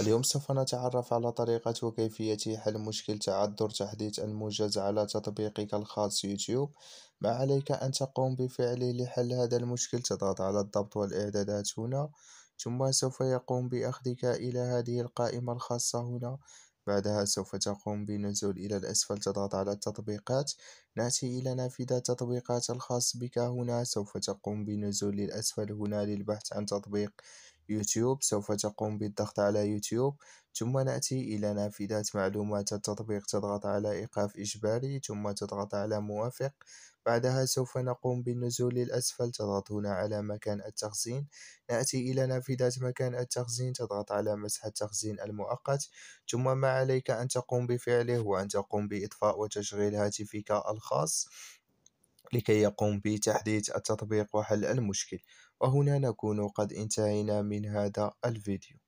اليوم سوف نتعرف على طريقة وكيفية حل مشكل تعذر تحديث الموجز على تطبيقك الخاص يوتيوب. ما عليك أن تقوم بفعله لحل هذا المشكل؟ تضغط على الضبط والإعدادات هنا ثم سوف يقوم بأخذك إلى هذه القائمة الخاصة هنا. بعدها سوف تقوم بنزول إلى الأسفل تضغط على التطبيقات. نأتي إلى نافذة التطبيقات الخاص بك هنا. سوف تقوم بنزول للأسفل هنا للبحث عن تطبيق يوتيوب سوف تقوم بالضغط على يوتيوب. ثم نأتي إلى نافذة معلومات التطبيق. تضغط على إيقاف إجباري ثم تضغط على موافق. بعدها سوف نقوم بالنزول للأسفل. تضغط هنا على مكان التخزين. نأتي إلى نافذة مكان التخزين. تضغط على مسح التخزين المؤقت. ثم ما عليك أن تقوم بفعله هو أن تقوم بإطفاء وتشغيل هاتفك الخاص. لكي يقوم بتحديث التطبيق وحل المشكل. وهنا نكون قد انتهينا من هذا الفيديو.